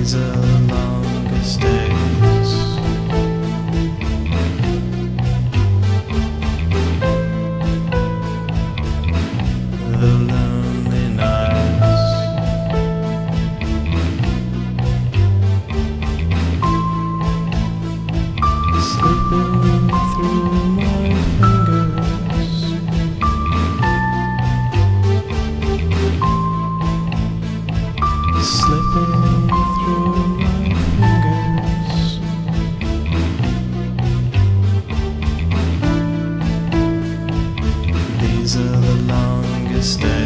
Today's the longest day. understand.